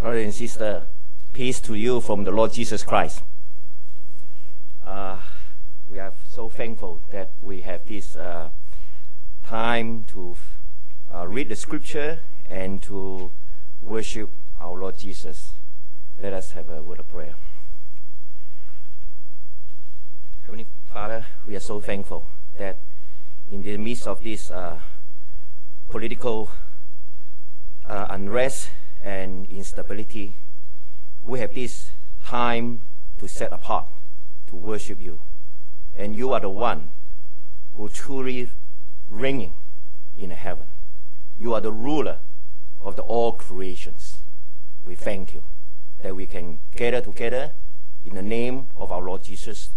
Brother and sister, peace to you from the Lord Jesus Christ. Uh, we are so thankful that we have this uh, time to uh, read the scripture and to worship our Lord Jesus. Let us have a word of prayer. Heavenly Father, we are so thankful that in the midst of this uh, political uh, unrest and instability, we have this time to set apart to worship you. And you are the one who truly reigning in heaven. You are the ruler of the all creations. We thank you that we can gather together in the name of our Lord Jesus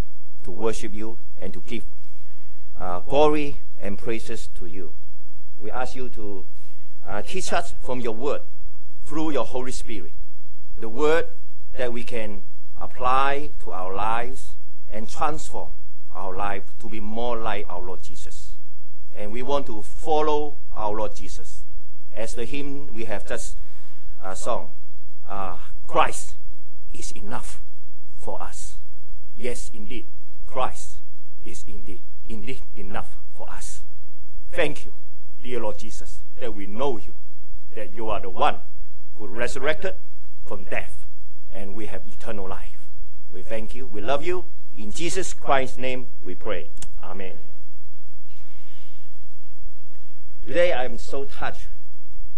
to worship you and to give uh, glory and praises to you. We ask you to uh, teach us from your word through your Holy Spirit, the word that we can apply to our lives and transform our life to be more like our Lord Jesus. And we want to follow our Lord Jesus. As the hymn we have just uh, sung, uh, Christ is enough for us. Yes, indeed, Christ is indeed, indeed enough for us. Thank you, dear Lord Jesus, that we know you, that you are the one who resurrected from death, and we have eternal life. We thank you, we love you. In Jesus Christ's name we pray. Amen. Today I'm so touched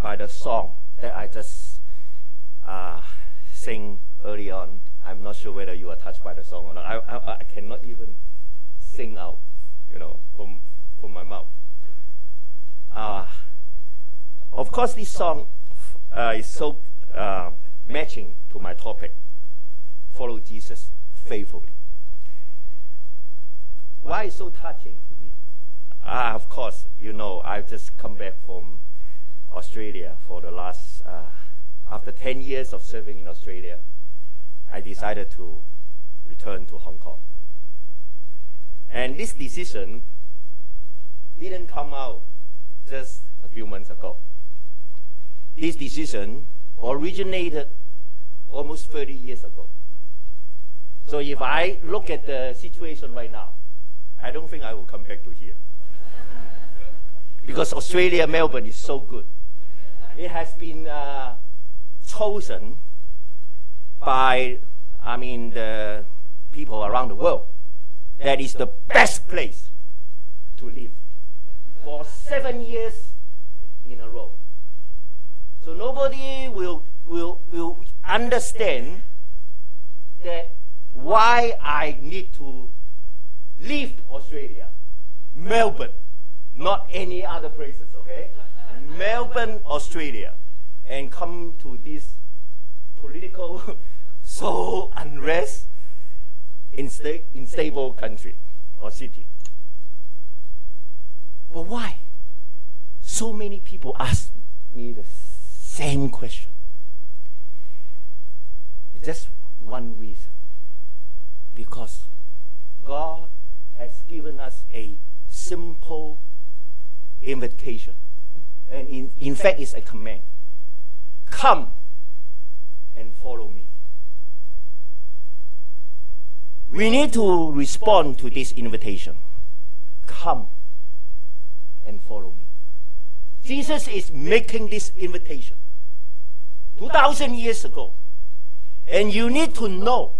by the song that I just uh, sing early on. I'm not sure whether you are touched by the song or not. I, I, I cannot even sing out, you know, from, from my mouth. Uh, of course, this song uh, is so uh, matching to my topic follow Jesus faithfully. Why is so touching to me? Ah, of course, you know, I've just come back from Australia for the last, uh, after 10 years of serving in Australia, I decided to return to Hong Kong. And this decision didn't come out just a few months ago. This decision originated almost 30 years ago. So if I look at the situation right now, I don't think I will come back to here. because Australia, Melbourne is so good. It has been uh, chosen by, I mean, the people around the world. That is the best place to live for seven years nobody will, will, will understand that why I need to leave Australia, Melbourne, not any other places, okay? Melbourne, Australia, and come to this political, so unrest, insta- unstable country or city. But why? So many people ask me the same question. It's just one reason. Because God has given us a simple invitation. And in, in fact, it's a command. Come and follow me. We need to respond to this invitation. Come and follow me. Jesus is making this invitation 2,000 years ago. And you need to know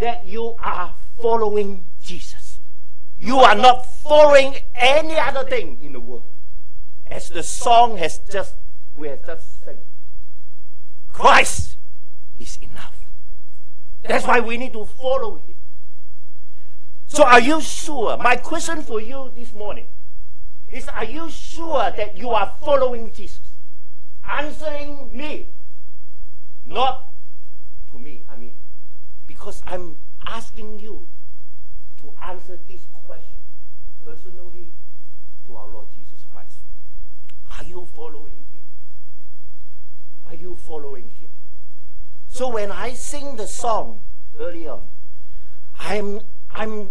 that you are following Jesus. You are not following any other thing in the world. As the song has just, we have just said, Christ is enough. That's why we need to follow Him. So are you sure? My question for you this morning is are you sure that you are following Jesus? Answering me, not to me, I mean, because I'm asking you to answer this question personally to our Lord Jesus Christ. Are you following Him? Are you following Him? So when I sing the song early on, I'm, I'm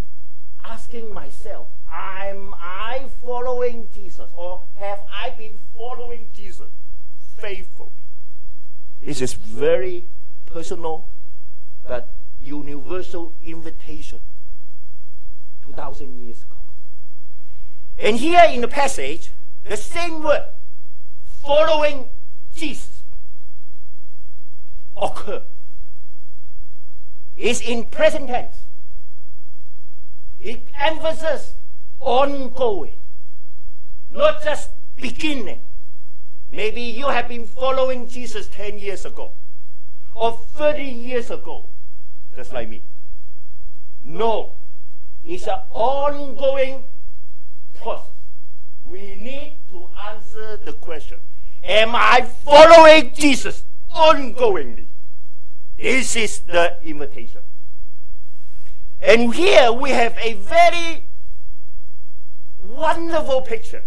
asking myself, am I following Jesus or have I been following Jesus faithfully? This is very personal but universal invitation 2,000 years ago. And here in the passage, the same word, following Jesus, occur. Is in present tense. It emphasizes ongoing, not just beginning. Maybe you have been following Jesus 10 years ago or 30 years ago, just like me. No, it's an ongoing process. We need to answer the question Am I following Jesus ongoingly? This is the invitation. And here we have a very wonderful picture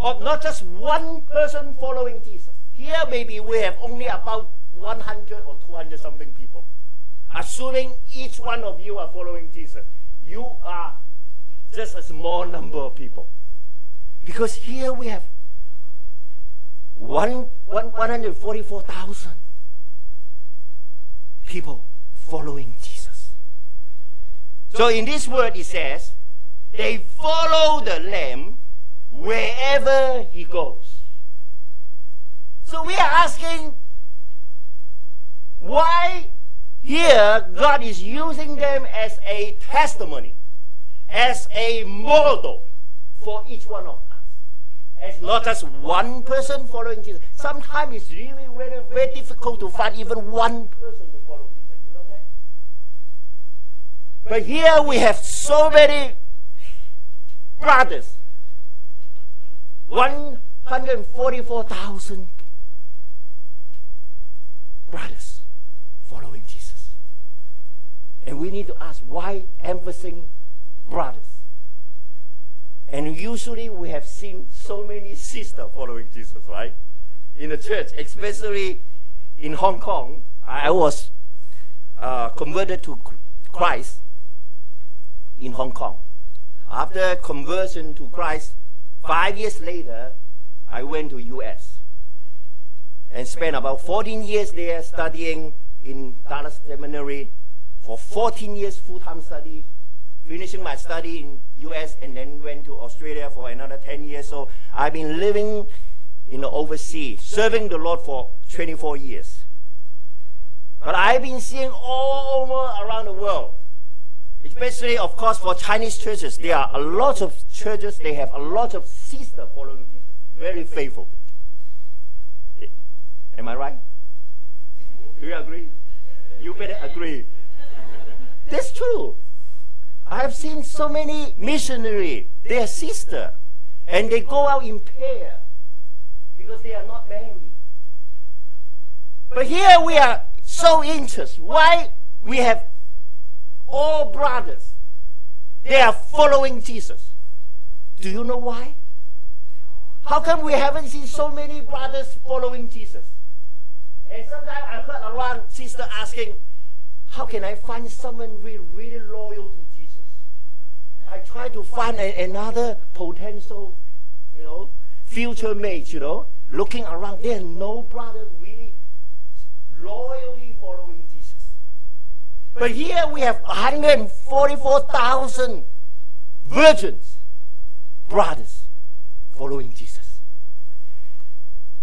of not just one person following Jesus. Here maybe we have only about 100 or 200 something people. Assuming each one of you are following Jesus, you are just a small number of people. Because here we have one, one, 144,000 people following Jesus. So in this word it says, they follow the Lamb wherever he goes. So we are asking why here God is using them as a testimony, as a model for each one of us. As not just one person following Jesus. Sometimes it's really very, very difficult to find even one person to follow Jesus. But here we have so many brothers 144,000 brothers following Jesus. And we need to ask why emphasizing brothers? And usually we have seen so many sisters following Jesus, right? In the church, especially in Hong Kong. I was uh, converted to Christ in Hong Kong. After conversion to Christ, Five years later, I went to U.S. and spent about 14 years there studying in Dallas Seminary for 14 years full-time study, finishing my study in U.S. and then went to Australia for another 10 years. So I've been living in the overseas, serving the Lord for 24 years. But I've been seeing all over around the world Especially, of course, for Chinese churches, there are a lot of churches, they have a lot of sisters following Jesus. Very faithful. Eh, am I right? Do you agree? You better agree. That's true. I have seen so many missionaries, their sister, and they go out in pair because they are not married. But here we are so interested. Why we have all brothers, they are following Jesus. Do you know why? How come we haven't seen so many brothers following Jesus? And sometimes I heard around sister asking, how can I find someone really, really loyal to Jesus? I try to find a, another potential, you know, future mate, you know, looking around. There's no brother really loyally following but here we have 144,000 virgins, brothers, following Jesus.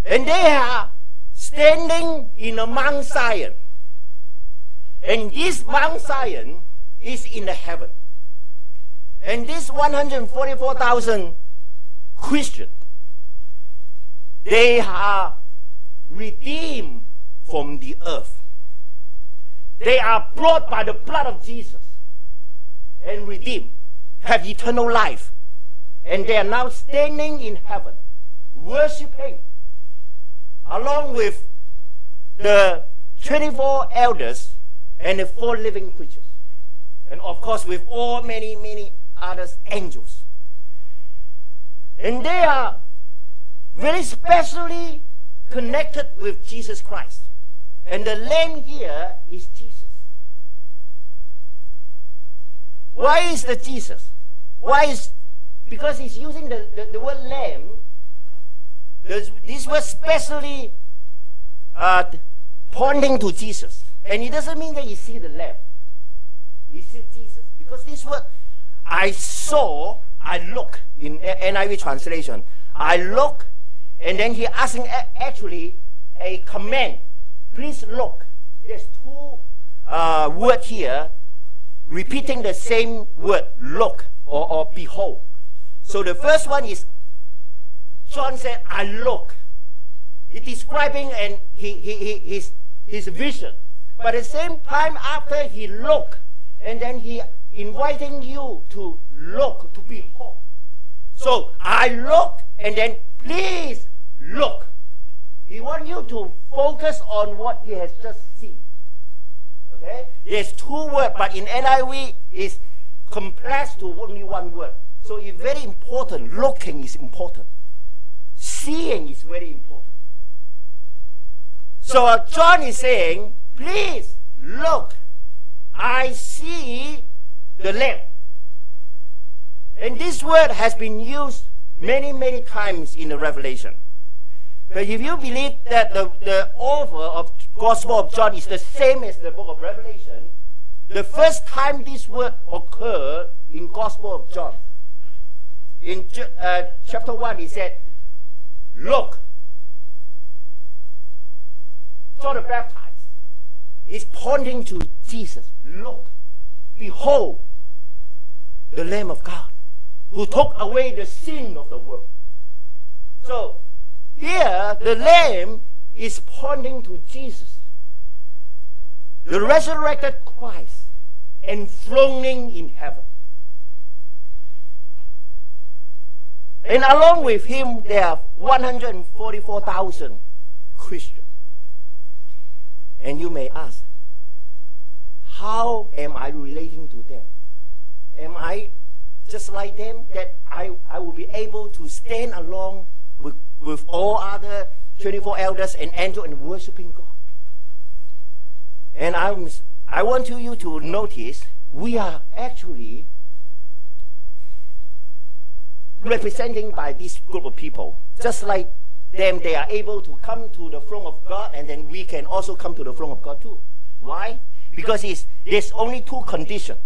And they are standing in a Mount Zion. And this Mount Zion is in the heaven. And this 144,000 Christians, they are redeemed from the earth. They are brought by the blood of Jesus and redeemed, have eternal life. And they are now standing in heaven, worshiping, along with the 24 elders and the four living creatures. And of course, with all many, many other angels. And they are very specially connected with Jesus Christ. And the lamb here is Jesus. Why is the Jesus? Why is because he's using the, the, the word lamb. This word specially uh, pointing to Jesus. And it doesn't mean that you see the lamb. You see Jesus. Because this word, I saw, I look, in NIV translation, I look, and then he asking actually a command. Please look. There's two uh, word here repeating the same word, look or, or behold. So the first one is John said, I look. He's describing and he, he, he, his, his vision. But at the same time, after he look, and then he inviting you to look, to behold. So I look, and then please look. He wants you to focus on what he has just seen. Okay? There's two words, but in NIV is compressed to only one word. So it's very important. Looking is important. Seeing is very important. So John is saying, please look. I see the Lamb. And this word has been used many, many times in the Revelation. But if you believe that the, the author of Gospel of John is the same as the book of Revelation, the first time this word occurred in Gospel of John, in uh, chapter 1, he said, Look, John the Baptist is pointing to Jesus. Look, behold, the Lamb of God who took away the sin of the world. So, here, the Lamb is pointing to Jesus, the resurrected Christ, enthroning in heaven. And along with him, there are 144,000 Christians. And you may ask, how am I relating to them? Am I just like them that I, I will be able to stand along with, with all other 24 elders and angels and worshiping God? And I'm, I want you to notice we are actually representing by this group of people. Just like them, they are able to come to the throne of God, and then we can also come to the throne of God too. Why? Because it's, there's only two conditions.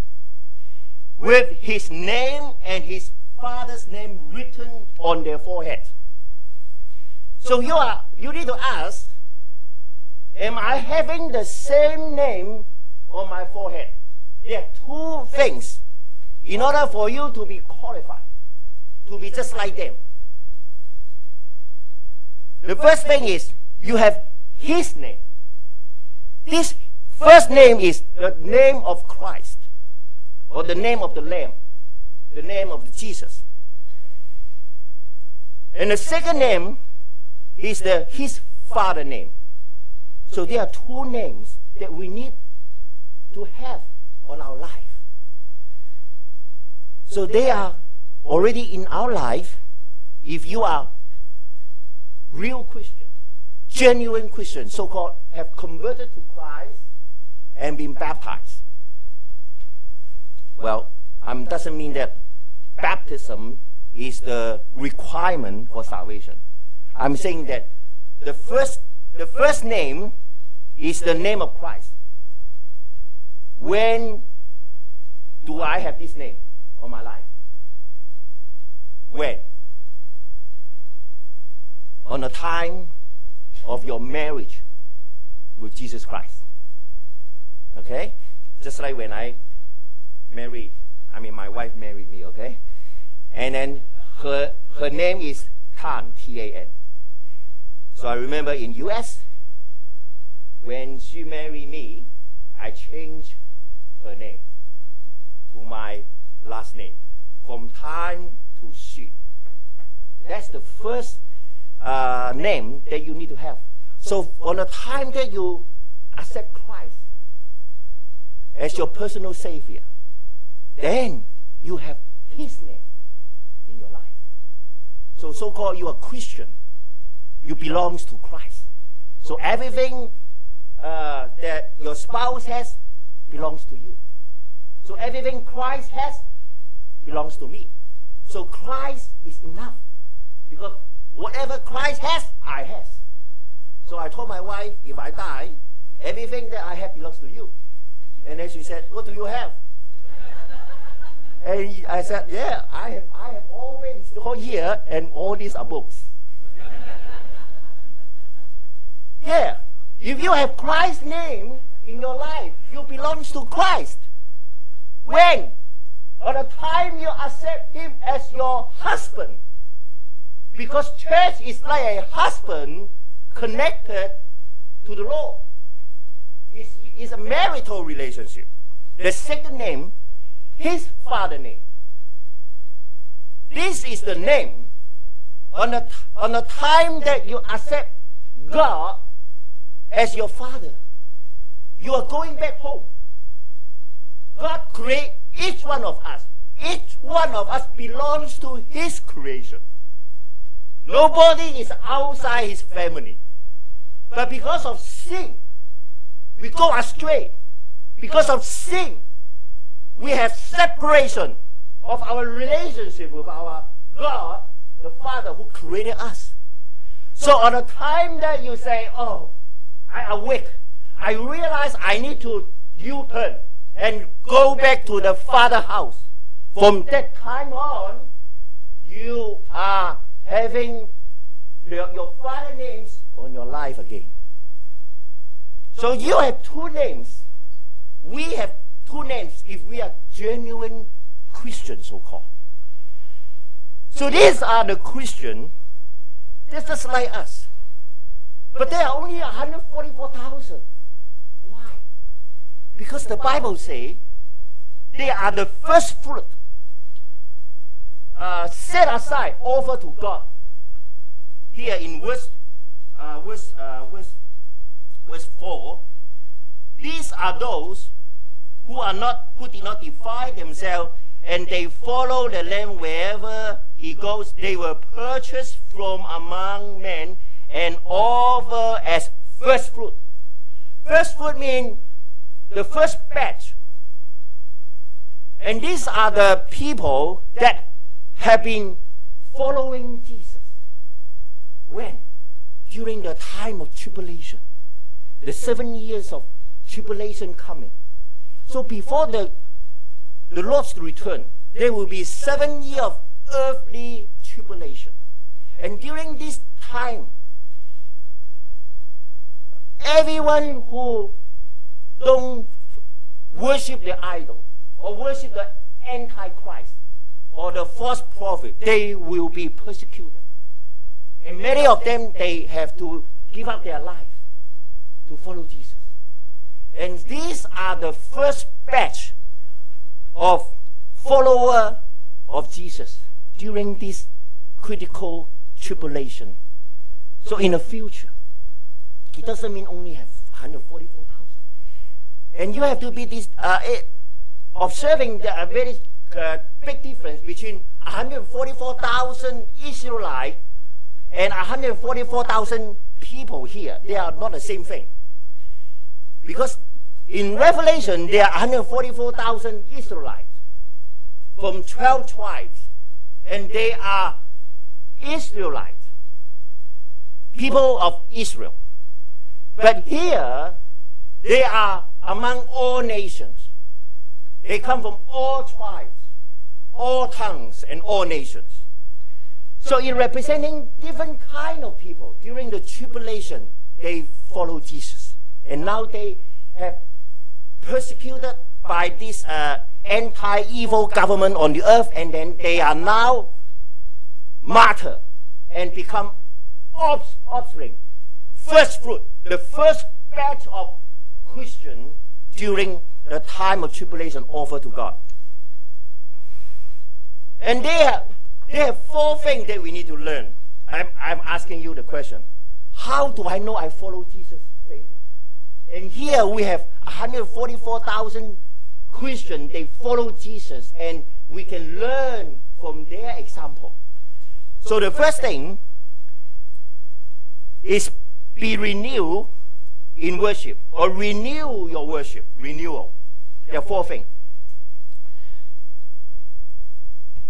With his name and his father's name written on their forehead. So you are you need to ask, am I having the same name on my forehead? There are two things in order for you to be qualified to be just like them. The first thing is you have his name. This first name is the name of Christ or the name of the Lamb, the name of Jesus. And the second name is the his father name. So there are two names that we need to have on our life. So they are already in our life, if you are real Christian, genuine Christian, so-called have converted to Christ and been baptized. Well, um, doesn't mean that baptism is the requirement for salvation. I'm saying that the first, the first name is the name of Christ. When do I have this name on my life? When? On the time of your marriage with Jesus Christ. Okay? Just like when I married, I mean, my wife married me, okay? And then her, her name is Tan, T-A-N. So I remember in U.S., when she married me, I changed her name to my last name from Tan to She. That's the first uh, name that you need to have. So on the time that you accept Christ as your personal savior, then you have his name in your life. So so-called you are Christian. You belongs to Christ. So everything uh, that your spouse has belongs to you. So everything Christ has belongs to me. So Christ is enough. Because whatever Christ has, I has. So I told my wife, if I die, everything that I have belongs to you. And then she said, what do you have? and I said, yeah, I have, I have all always all here, and all these are books. Yeah, if you have Christ's name in your life, you belong to Christ. When? At the time you accept him as your husband. Because church is like a husband connected to the Lord. It's, it's a marital relationship. The second name, his father name. This is the name on the, on the time that you accept God as your father. You are going back home. God created each one of us. Each one of us belongs to his creation. Nobody is outside his family. But because of sin, we go astray. Because of sin, we have separation of our relationship with our God, the Father who created us. So on the time that you say, oh, I awake, I realize I need to U-turn and go back to the Father house. From that time on, you are having your, your father names on your life again. So you have two names. We have two names if we are genuine Christians, so called. So these are the Christians, they're just like us. But there are only 144,000. Why? Because the Bible says they are the first fruit uh, set aside, offer to God. Here in verse, uh, verse, uh, verse, verse 4, these are those who are not, who did not defile themselves, and they follow the Lamb wherever he goes. They were purchased from among men and offer as first fruit. First fruit means the first batch. And these are the people that have been following Jesus. When? During the time of tribulation. The seven years of tribulation coming. So before the, the Lord's return, there will be seven years of earthly tribulation. And during this time, everyone who don't worship the idol or worship the antichrist or the false prophet, they will be persecuted. And many of them, they have to give up their life to follow Jesus. And these are the first batch of follower of Jesus during this critical tribulation. So in the future, it doesn't mean only have 144,000. And you have to be this, uh, eh, observing the very uh, big difference between 144,000 Israelites and 144,000 people here. They are not the same thing. Because in Revelation, there are 144,000 Israelites from 12 tribes, and they are Israelites, people of Israel. But here, they are among all nations. They come from all tribes all tongues and all nations. So in representing different kind of people during the tribulation, they follow Jesus. And now they have persecuted by this uh, anti-evil government on the earth, and then they are now martyr and become offspring, first fruit, the first batch of Christian during the time of tribulation offered to God. And they have, they have four things that we need to learn. I'm, I'm asking you the question. How do I know I follow Jesus faithfully? And here we have 144,000 Christians, they follow Jesus, and we can learn from their example. So the first thing is be renewed in worship, or renew your worship, renewal. There are four things.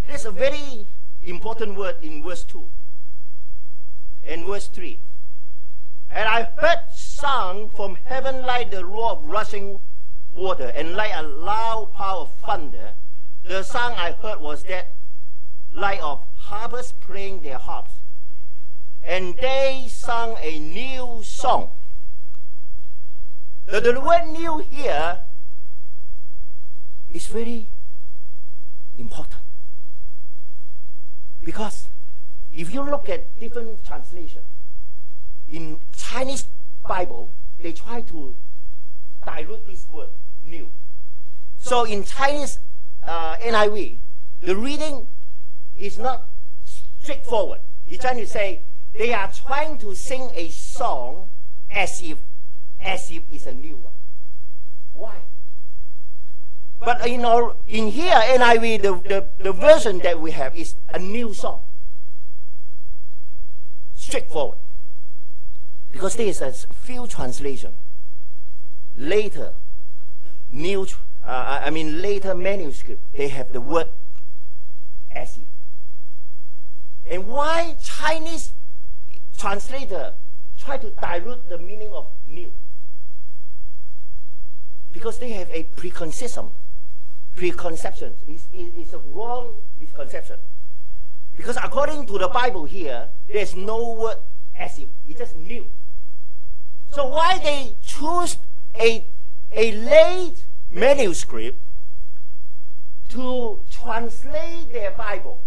There's a very important word in verse 2 and verse 3. And I heard sound from heaven like the roar of rushing water and like a loud power of thunder. The sound I heard was that like of harpers playing their harps. And they sang a new song. The, the word new here is very important. Because if you look at different translation, in Chinese Bible, they try to dilute this word, new. So in Chinese uh, NIV, the reading is not straightforward. He's trying to say they are trying to sing a song as if as if it's a new one. Why? But in, our, in here, NIV, the, the, the version that we have is a new song. Straightforward. Because there is a few translation. Later, new, uh, I mean later manuscript, they have the word as if. And why Chinese translator try to dilute the meaning of new? Because they have a preconception. Preconception is, a wrong misconception. Because according to the Bible here, there's no word as if. It's just new. So why they choose a, a late manuscript to translate their Bible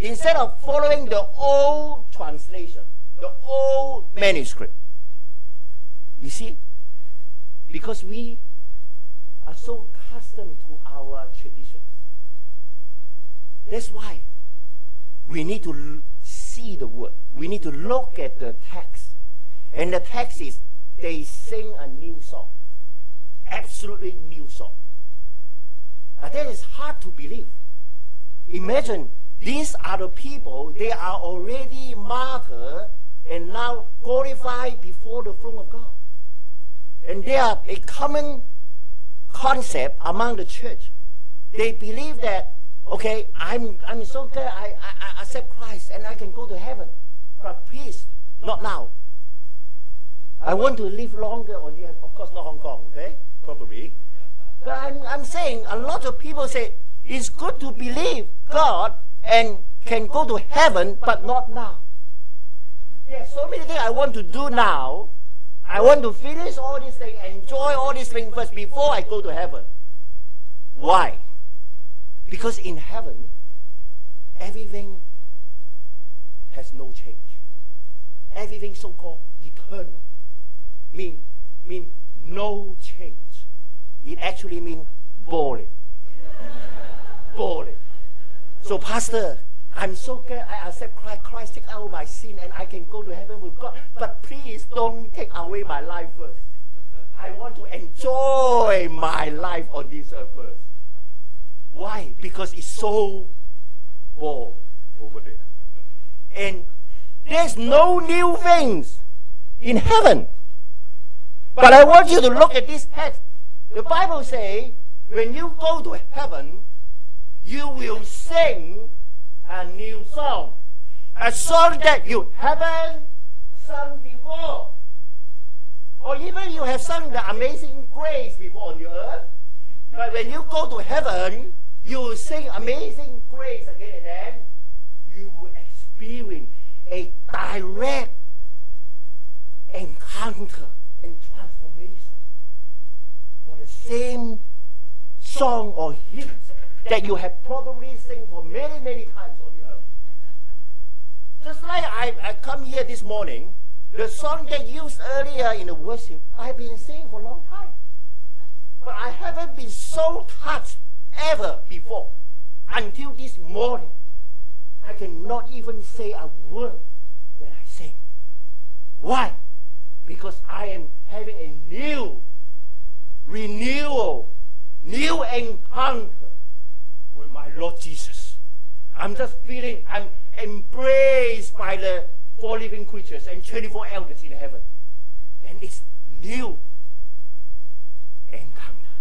instead of following the old translation, the old manuscript? You see? Because we are so accustomed to our traditions. That's why we need to see the word. We need to look at the text. And the text is they sing a new song. Absolutely new song. Uh, that is hard to believe. Imagine these are the people, they are already martyred and now glorified before the throne of God. And they are a common concept among the church. They believe that, okay, I'm, I'm so glad I, I, I accept Christ and I can go to heaven. But please, not now. I want to live longer on the earth. of course not Hong Kong, okay? Probably. But I'm, I'm saying a lot of people say it's good to believe God and can go to heaven, but not now. There are so many things I want to do now, I want to finish all these things, enjoy all these things first before I go to heaven. Why? Because in heaven, everything has no change. Everything so-called eternal. Mean, mean no change. It actually means boring. boring. So, Pastor, I'm so glad I accept Christ. Christ take out my sin and I can go to heaven with God. But please don't take away my life first. I want to enjoy my life on this earth first. Why? Because it's so bored over there. And there's no new things in heaven. But I want you to look at this text. The Bible says, when you go to heaven, you will sing a new song. A song that you haven't sung before. Or even you have sung the amazing grace before on the earth. But when you go to heaven, you will sing amazing grace again and then you will experience a direct encounter and transformation for the same song or hymns that you have probably sing for many, many times on your earth. Just like I, I come here this morning, the song that used earlier in the worship, I've been singing for a long time. But I haven't been so touched ever before until this morning. I cannot even say a word when I sing. Why? Because I am having a new renewal, new encounter Lord Jesus. I'm just feeling I'm embraced by the four living creatures and 24 elders in heaven. And it's new encounter.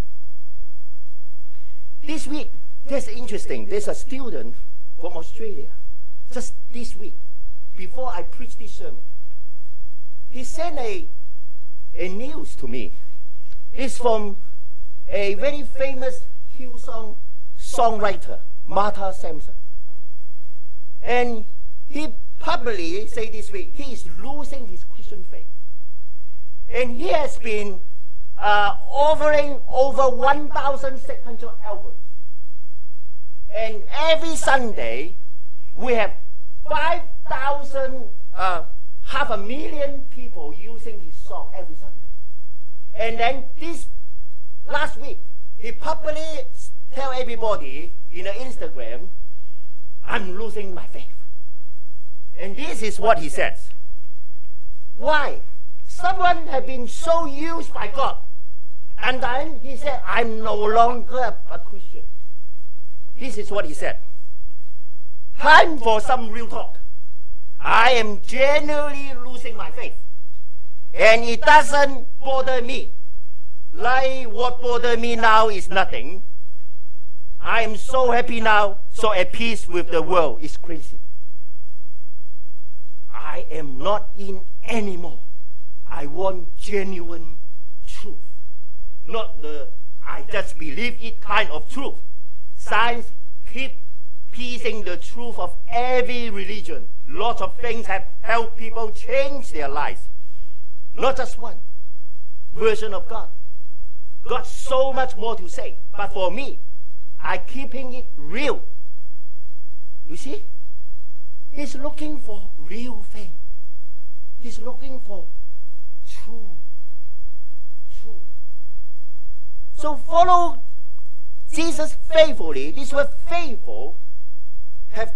This week, that's interesting. There's a student from Australia, just this week, before I preach this sermon. he sent a, a news to me. It's from a very famous Hillsong songwriter, Marty Sampson. And he publicly said this week he is losing his Christian faith. And he has been uh, offering over 1,600 albums. And every Sunday, we have 5,000, uh, half a million people using his song every Sunday. And then this last week, he publicly tell everybody in the Instagram, I'm losing my faith. And this is what he says. Why? Someone had been so used by God. And then he said, I'm no longer a Christian. This is what he said. Time for some real talk. I am genuinely losing my faith. And it doesn't bother me. Like what bothers me now is nothing. I am so happy now, so at peace with the world. It's crazy. I am not in anymore. I want genuine truth. Not the I just believe it kind of truth. Science keep piecing the truth of every religion. Lots of things have helped people change their lives. Not just one version of God. Got so much more to say. But for me, I keeping it real. You see? He's looking for real thing. He's looking for true. True. So follow Jesus faithfully. This word faithful have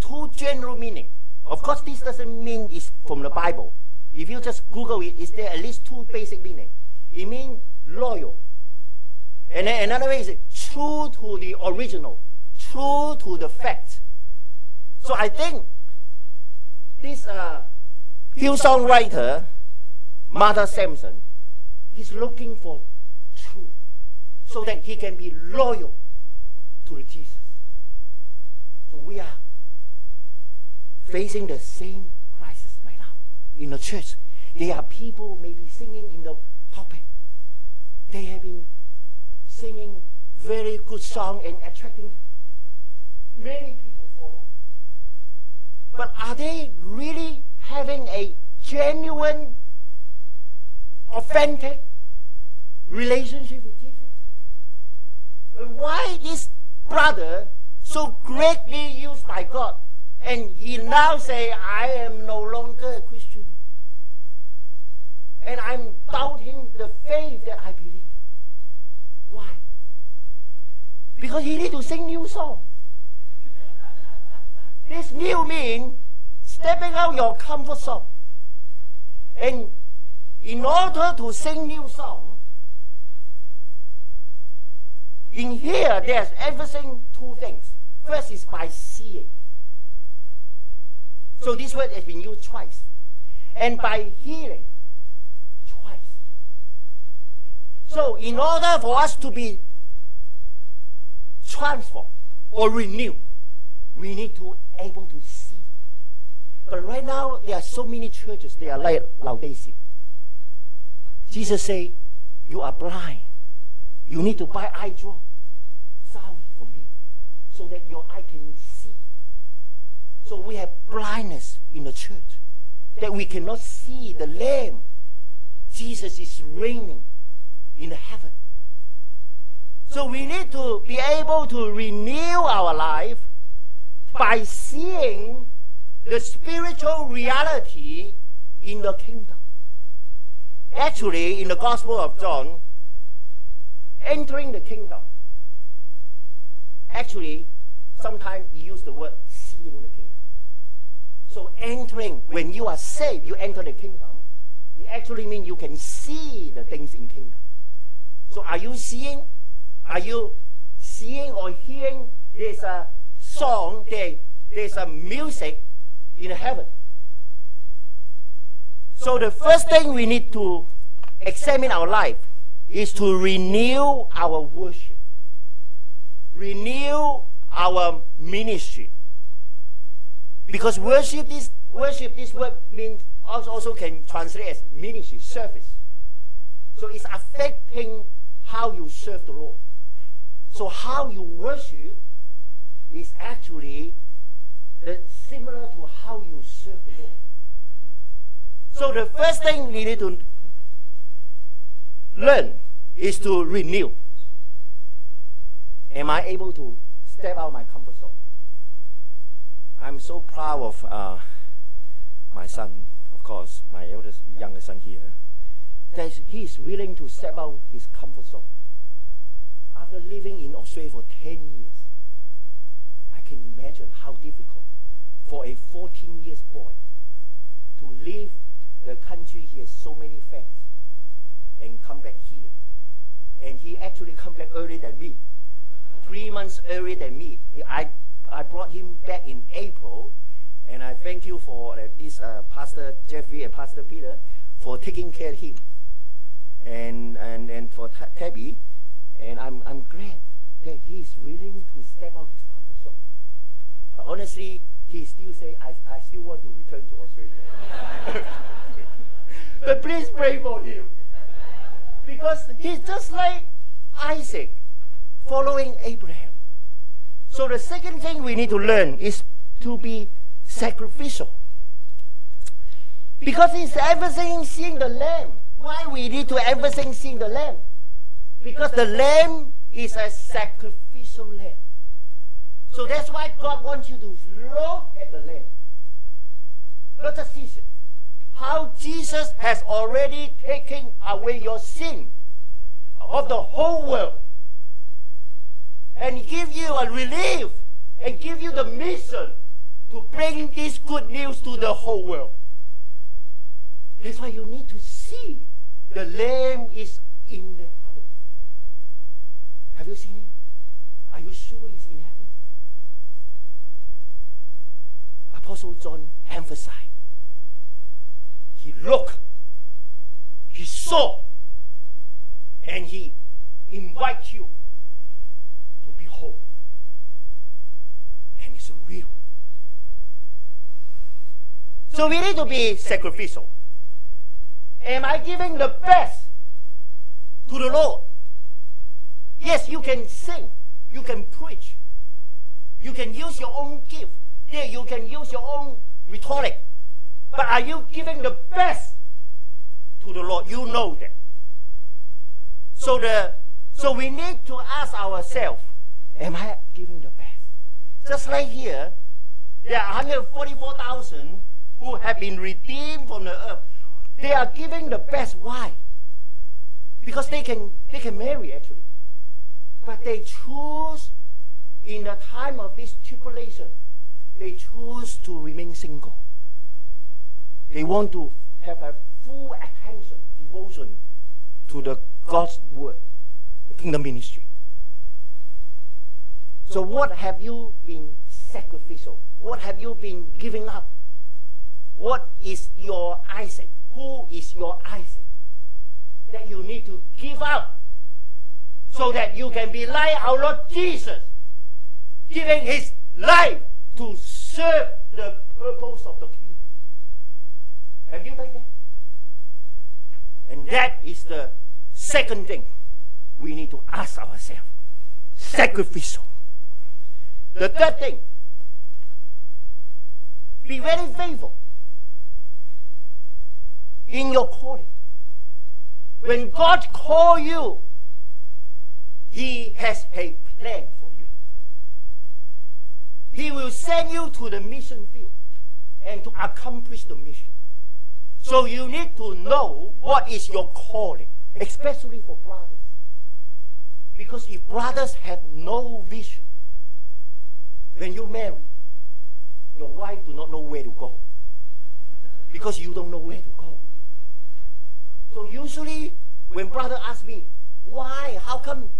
two general meaning. Of course, this doesn't mean it's from the Bible. If you just Google it, is there at least two basic meaning? It means loyal. And then another way is true to the original, true to the fact. So I think this uh, Hillsong writer, Marty Sampson, he's looking for truth so that he can be loyal to Jesus. So we are facing the same crisis right now in the church. There are people maybe singing in the pulpit. They have been singing very good song and attracting many people. But are they really having a genuine, authentic relationship with Jesus? And why this brother so greatly used by God and he now say, I am no longer a Christian. And I'm doubting the faith that I believe. Why? Because he need to sing new songs. this new mean stepping out your comfort zone. And in order to sing new song, in here there's everything two things. First is by seeing. So this word has been used twice. And by hearing, twice. So in order for us to be transformed or renew, we need to able to see. But right now, there are so many churches, they are like Laodicea. Jesus say, you are blind. You need to buy eye drop. Sorry for me. So that your eye can see. So we have blindness in the church. That we cannot see the Lamb. Jesus is reigning in the heaven. So we need to be able to renew our life by seeing the spiritual reality in the kingdom. Actually, in the Gospel of John, entering the kingdom, actually, sometimes you use the word seeing the kingdom. So entering, when you are saved, you enter the kingdom, it actually means you can see the things in kingdom. So are you seeing? Are you seeing or hearing there's a song, there, there's a music in heaven? So the first thing we need to examine our life is to renew our worship, renew our ministry. Because worship this worship this word means also can translate as ministry, service. So it's affecting how you serve the Lord. So how you worship is actually similar to how you serve the Lord. So the first thing we need to learn is to renew. Am I able to step out my comfort zone? I'm so proud of uh, my son, of course, my eldest, youngest son here, that he is willing to step out his comfort zone. After living in Australia for 10 years, I can imagine how difficult for a 14 years boy to leave the country he has so many friends and come back here. And he actually come back earlier than me. Three months earlier than me. I, I brought him back in April and I thank you for uh, this uh, Pastor Jeffrey and Pastor Peter for taking care of him and, and, and for Tabby. And I'm, I'm glad that he is willing to step out his comfort zone. But honestly, he still say, I, I still want to return to Australia. but please pray for him. Because he's just like Isaac following Abraham. So the second thing we need to learn is to be sacrificial. Because it's everything seeing the lamb. Why we need to everything seeing the lamb? Because the lamb is a sacrificial lamb. So that's why God wants you to look at the lamb. Not just Jesus. How Jesus has already taken away your sin of the whole world. And give you a relief and give you the mission to bring this good news to the whole world. That's why you need to see the Lamb is in the. Have you seen him? Are you sure he's in heaven? Apostle John emphasized. He looked, he saw, and he invites you to behold. And it's real. So we need to be sacrificial. Am I giving the best to the Lord? Yes, you can sing, you can preach, you can use your own gift, yeah, you can use your own rhetoric. But are you giving the best to the Lord? You know that. So the so we need to ask ourselves, am I giving the best? Just like here, there are 144,000 who have been redeemed from the earth. They are giving the best. Why? Because they can they can marry actually. But they choose in the time of this tribulation, they choose to remain single. They want to have a full attention, devotion to the God's word, the kingdom ministry. So what have you been sacrificial? What have you been giving up? What is your Isaac? Who is your Isaac? That you need to give up so that you can be like our Lord Jesus, giving his life to serve the purpose of the kingdom. Have you done that? And that is the second thing we need to ask ourselves sacrificial. The third thing, be very faithful in your calling. When God call you, He has a plan for you. He will send you to the mission field and to accomplish the mission. So you need to know what is your calling, especially for brothers. Because if brothers have no vision, when you marry, your wife do not know where to go. Because you don't know where to go. So usually when brother asks me, why, how come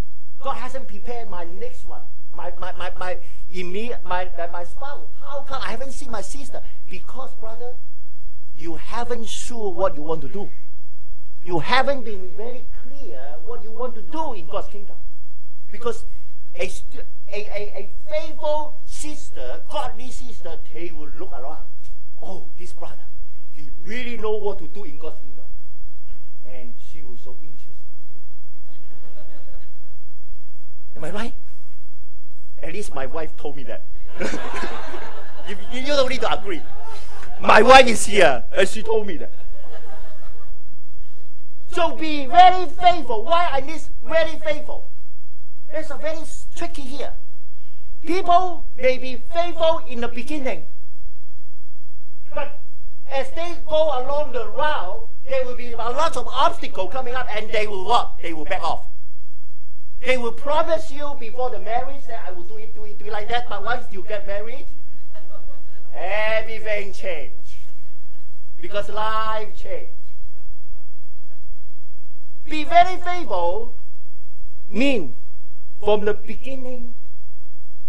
God hasn't prepared my next one, my, my, my, my immediate, my, my spouse, how come I haven't seen my sister? Because brother, you haven't sure what you want to do. You haven't been very clear what you want to do in God's kingdom. Because a, a, a, a faithful sister, godly sister, they will look around. Oh, this brother, he really know what to do in God's kingdom. And she was so interested. Am I right? At least my wife told me that. you, you don't need to agree. My wife is here, and she told me that. So be very faithful. Why I need very faithful? There's a very tricky here. People may be faithful in the beginning, but as they go along the route, there will be a lot of obstacles coming up, and they will what? They will back off. They will promise you before the marriage that I will do it, do it, do it like that. But once you get married, everything change because life change. Be very faithful mean from the beginning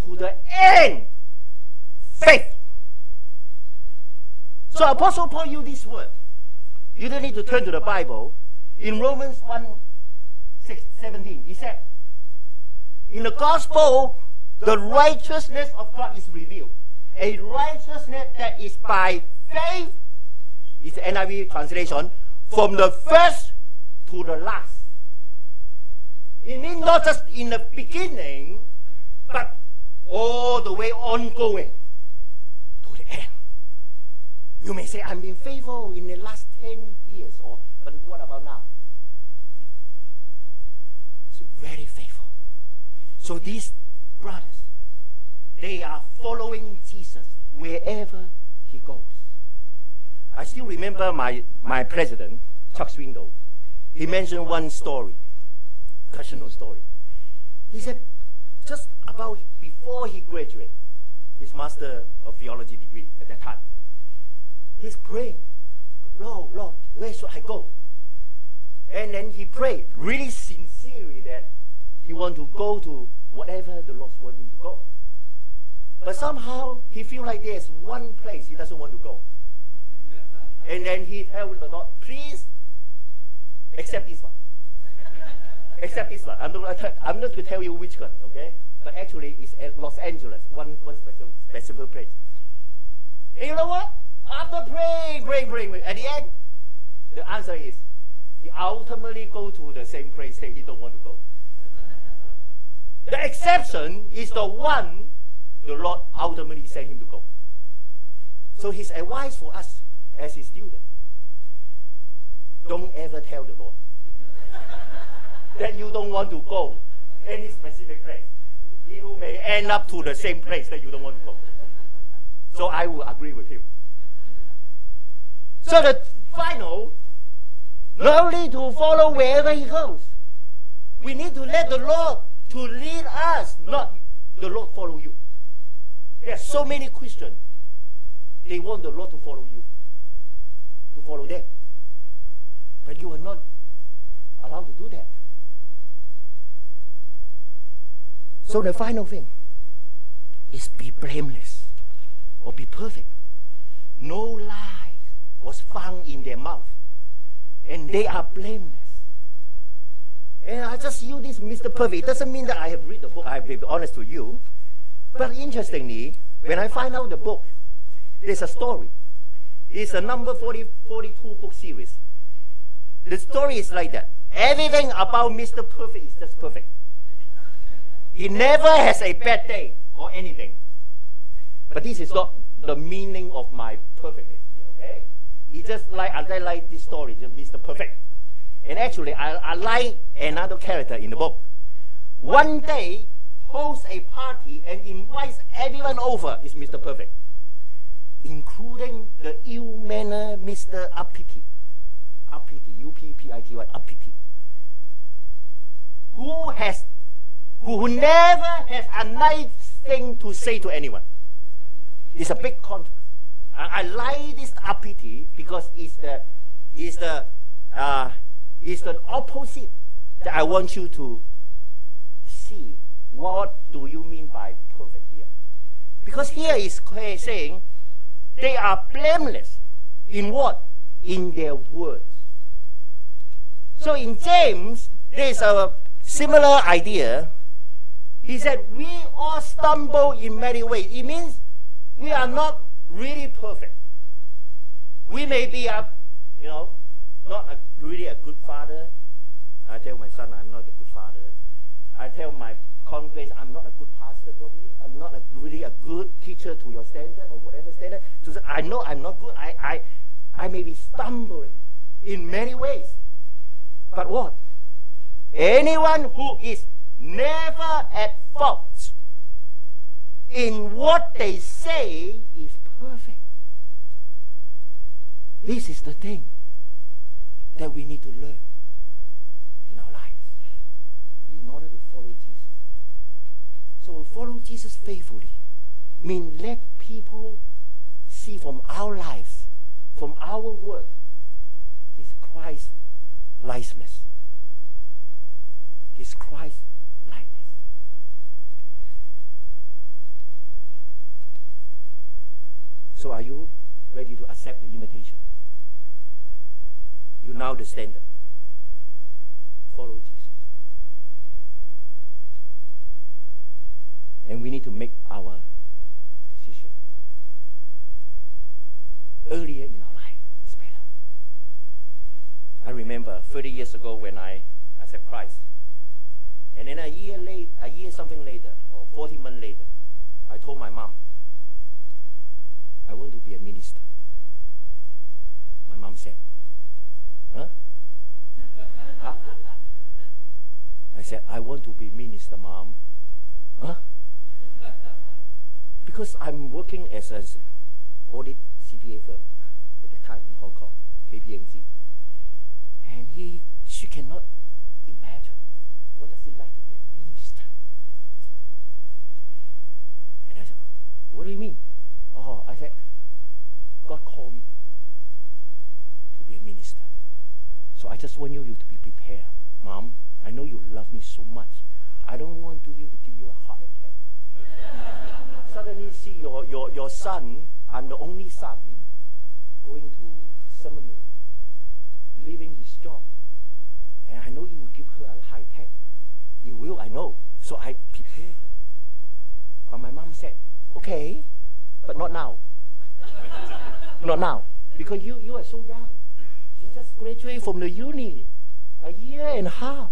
to the end faith. So Apostle Paul used this word. You don't need to turn to the Bible. In Romans 1 6, 17, he said, in the gospel, the righteousness of God is revealed. A righteousness that is by faith, is the NIV translation, from the first to the last. It means not just in the beginning, but all the way ongoing to the end. You may say, I've been faithful in the last 10 years, or but what about now? It's very faithful. So these brothers, they are following Jesus wherever he goes. I still remember my, my president, Chuck Swindoll. He mentioned one story, personal story. He said, just about before he graduated, his Master of Theology degree at that time, he's praying, Lord, Lord, where should I go? And then he prayed really sincerely that he want to go to whatever the Lord wants him to go. But somehow he feel like there's one place he doesn't want to go. And then he tell the Lord, please accept this one. accept this one. I'm not, I'm not going to tell you which one, okay? But actually it's Los Angeles, one, one special, specific place. And you know what? After praying, praying, praying, praying, at the end, the answer is he ultimately go to the same place that he don't want to go. The exception is the one the Lord ultimately sent him to go. So his advice for us as his student, don't ever tell the Lord that you don't want to go any specific place. You may end up to the same place that you don't want to go. So I will agree with him. So the final, not only to follow wherever he goes, we need to let the Lord to lead us, not the Lord follow you. There are so many Christians, they want the Lord to follow you, to follow them. But you are not allowed to do that. So the final thing is be blameless or be perfect. No lies was found in their mouth, and they are blameless. And I just use this Mr. Perfect. It doesn't mean that I have read the book. I have been honest with you. But interestingly, when I find out the book, there's a story. It's a number 40, 42 book series. The story is like that. Everything about Mr. Perfect is just perfect. He never has a bad day or anything. But this is not the meaning of my perfectness. Okay? It's just like I like this story, Mr. Perfect. And actually, I, I like another character in the book. One day, hosts a party and invites everyone over is Mr. Perfect, including the ill-mannered Mr. Uppity. Uppity, U-P-P-I-T-Y, Uppity. Who has, who never has a nice thing to say to anyone. It's a big contrast. I, I like this Uppity because it's the, it's the, uh, is the opposite that I want you to see. What do you mean by perfect here? Because here is saying they are blameless in what? In their words. So in James, there is a similar idea. He said, We all stumble in many ways. It means we are not really perfect. We may be a, you know, not a, really a good father. I tell my son I'm not a good father. I tell my congregation I'm not a good pastor probably. I'm not a, really a good teacher to your standard or whatever standard. I know I'm not good. I, I, I may be stumbling in many ways. But what? Anyone who is never at fault in what they say is perfect. This is the thing that we need to learn in our lives in order to follow Jesus. So follow Jesus faithfully mean let people see from our lives, from our word, his Christ likeness. His Christ likeness. So are you ready to accept the invitation? You now the standard. Follow Jesus. And we need to make our decision earlier in our life is better. I remember 30 years ago when I accepted Christ. And then a year late, a year something later, or 14 months later, I told my mom, I want to be a minister. My mom said, huh? huh? I said, I want to be minister, mom. Huh? Because I'm working as an audit CPA firm at that time in Hong Kong, KPMG. And he, she cannot imagine what does it like to be a minister. And I said, what do you mean? Oh, I said, God called me to be a minister. So I just want you, you to be prepared. Mom, I know you love me so much. I don't want to you to give you a heart attack. Suddenly see your, your, your son, and the only son, going to seminary, leaving his job. And I know you will give her a heart attack. You will, I know. So I prepare. But my mom said, okay, but not now. not now. Because you, you are so young. Just graduate from the uni. A year and a half.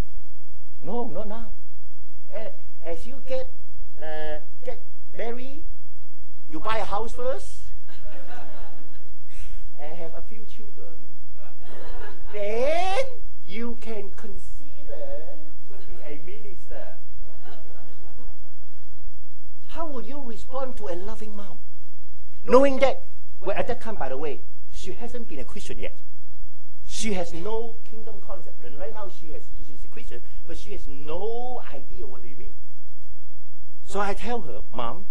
No, not now. As you get uh, get married, you buy a house first, and have a few children. then you can consider to be a minister. How will you respond to a loving mom? Knowing that, well, at that time, by the way, she hasn't been a Christian yet. She has no kingdom concept. And right now, she has she is a Christian, but she has no idea what you mean. So I tell her, Mom,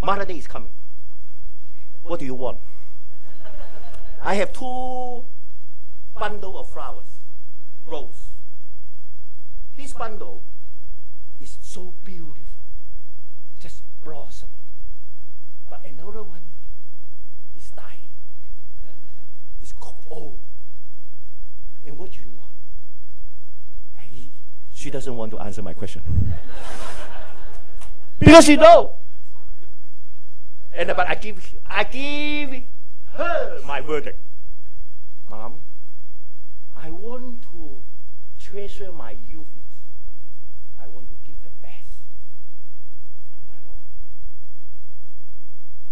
Mother Day is coming. What do you want? I have two bundle of flowers, rose. This bundle is so beautiful, just blossoming. But another one is dying. It's old. And what do you want? He, she doesn't want to answer my question. because she know. And but I give I give her my verdict. Mom, I want to treasure my youthness. I want to give the best to my Lord.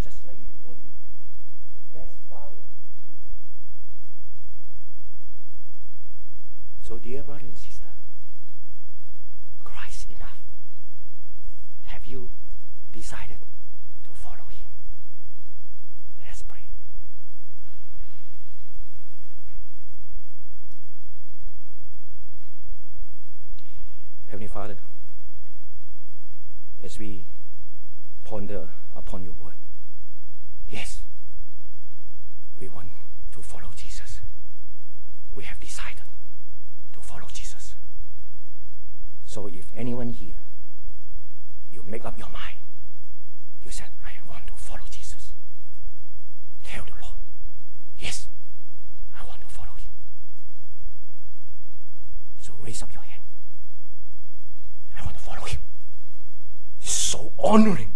Just like you want me to give the best flower to you. So dear brother and sister, Christ enough. Have you decided to follow him? Let's pray. Heavenly Father, as we ponder upon your word, yes, we want to follow Jesus. We have decided to follow Jesus. So if anyone here, you make up your mind, you said, I want to follow Jesus. Tell the Lord, yes, I want to follow him. So raise up your hand. I want to follow him. It's so honoring